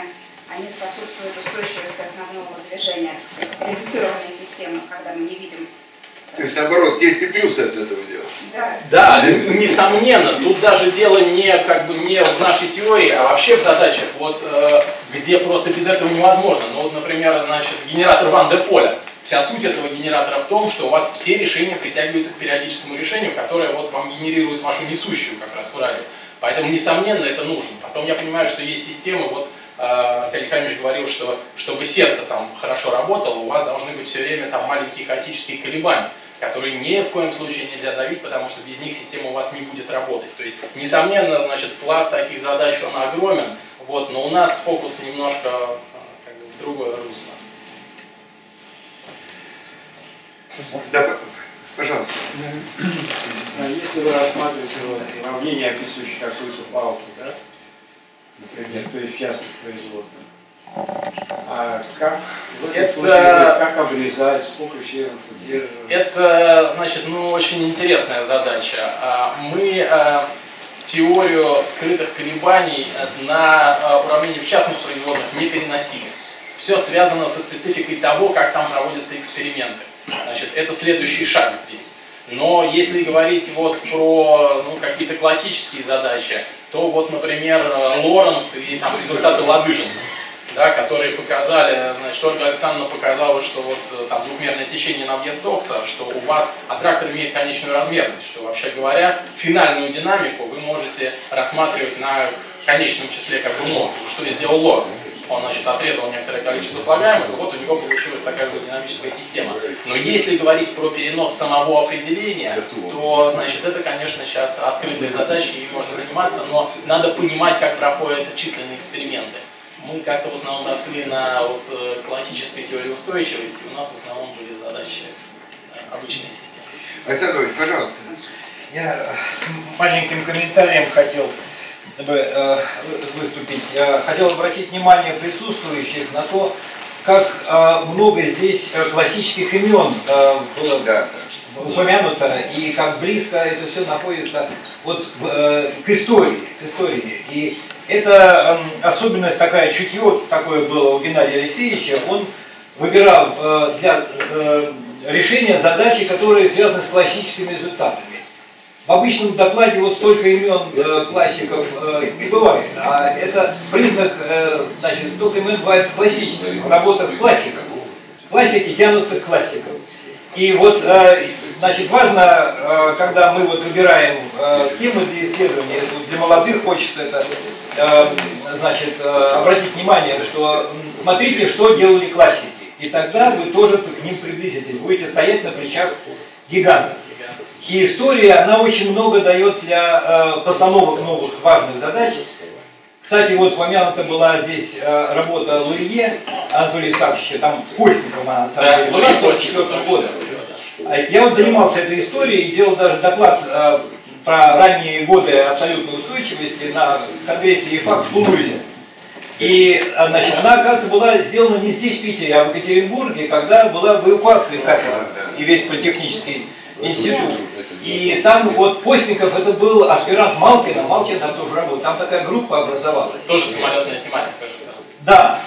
они способствуют устойчивости основного движения, редуцированной системы, когда мы не видим. То есть, наоборот, есть и плюсы от этого дела. Да, Да, несомненно, тут даже дело не как бы не в нашей теории, а вообще в задачах, вот э, где просто без этого невозможно. Ну вот, например, значит, генератор Ван де Поля. Вся суть этого генератора в том, что у вас все решения притягиваются к периодическому решению, которое вот вам генерирует вашу несущую как раз фразу. Поэтому, несомненно, это нужно. Потом я понимаю, что есть системы, вот э, Калий Хамич говорил, что чтобы сердце там хорошо работало, у вас должны быть все время там маленькие хаотические колебания, которые ни в коем случае нельзя давить, потому что без них система у вас не будет работать. То есть, несомненно, значит, класс таких задач, он огромен, вот, но у нас фокус немножко э, как бы, в другое русло. Да, пожалуйста. А Если вы рассматриваете вот уравнение, описывающее какую-то палку, да, например, то есть в частных производных, а как в этом Это- случае как обрезать, сколько членов удерживать? Это, значит, ну, очень интересная задача. А, Мы а, теорию скрытых колебаний на уравнение в частных производных не переносили. Все связано со спецификой того, как там проводятся эксперименты. Значит, это следующий шаг здесь. Но если говорить вот про ну, какие-то классические задачи, то вот, например, Лоренс и там результаты Ладыжинцев, да, которые показали, значит, Ольга Александровна показала, что вот э, там двухмерное течение на въезд Окса, что у вас аттрактор имеет конечную размерность, что вообще говоря, финальную динамику вы можете рассматривать на конечном числе как бы ног, что и сделал Лоренс. Он, значит, отрезал некоторое количество слагаемых, и вот у него получилась такая же динамическая система. Но если говорить про перенос самого определения, то, значит, это, конечно, сейчас открытая задача, и можно заниматься, но надо понимать, как проходят численные эксперименты. Мы как-то в основном росли на вот, э, классической теории устойчивости, у нас в основном были задачи э, обычной системы. Александр Ильич, пожалуйста. Я э, с маленьким комментарием хотел выступить. Я хотел обратить внимание присутствующих на то, как э, много здесь э, классических имен э, было Да. упомянуто и как близко это все находится вот э, к истории, к истории. И это эм, особенность такая, чутье такое было у Геннадия Алексеевича, он выбирал э, для э, решения задачи, которые связаны с классическими результатами. В обычном докладе вот столько имен э, классиков э, не бывает, а это признак, э, значит, столько имен бывает в классических работах классиков. Классики тянутся к классикам. И вот, э, значит, важно, э, когда мы вот выбираем э, темы для исследования, вот для молодых хочется это, э, значит, э, обратить внимание, что смотрите, что делали классики. И тогда вы тоже к ним приблизитесь, будете стоять на плечах гигантов. И история, она очень много дает для э, постановок новых важных задач. Кстати, вот упомянута была здесь э, работа Лурье Анатолия Исааковича, там с Костниковым она на самом Да, деле, ну, была, не Костников, 44 года. да. А Я вот занимался этой историей и делал даже доклад э, про ранние годы абсолютной устойчивости на конгрессе ЕФАК в Тулузе. И значит, она, оказывается, была сделана не здесь, в Питере, а в Екатеринбурге, когда была в эвакуации кафедры и весь политехнический институт. И там вот Постников, это был аспирант Малкина, Малкин там тоже работал, там такая группа образовалась. Тоже самолетная тематика же. да. Да,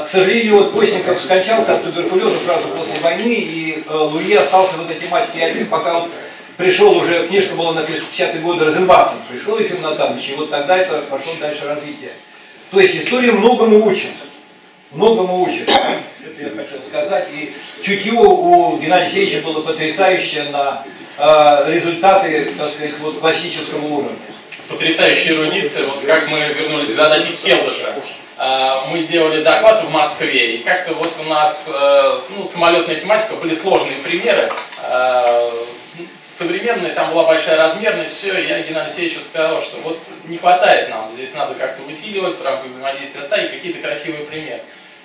э, к сожалению, вот Постников скончался от туберкулеза сразу после войны, и э, Луи остался в этой тематике один, пока вот пришел уже, книжка была написана в 50-е годы, Розенбассен пришел, Ефим Натанович, и вот тогда это пошло дальше развитие. То есть история многому учит, многому учит, это я хотел сказать, и чутье у Геннадия Алексеевича было потрясающее на э, результаты, так сказать, вот классического уровня. Потрясающая эрудиция. Вот как мы вернулись к задаче Келдыша. А, Мы делали доклад в Москве, и как-то вот у нас э, ну, самолетная тематика, были сложные примеры. А, Современные, там была большая размерность, все, я Геннадию Алексеевичу сказал, что вот не хватает нам, здесь надо как-то усиливать в рамках взаимодействия стаи какие-то красивые примеры.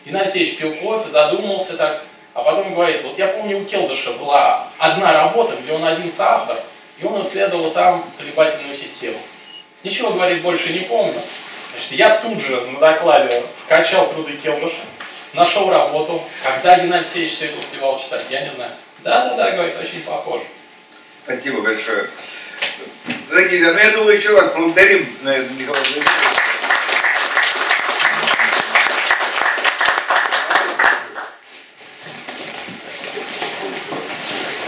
Геннадий Алексеевич пил кофе, задумался так, а потом говорит, вот я помню у Келдыша была одна работа, где он один соавтор, и он исследовал там колебательную систему. Ничего, говорит, больше не помню. Значит, я тут же на докладе скачал труды Келдыша, нашел работу. Когда Геннадий Алексеевич все это успевал читать, я не знаю. Да-да-да, говорит, очень похоже. Спасибо большое. Дорогие друзья, ну я думаю, еще раз благодарим э, Михаила Владимировича.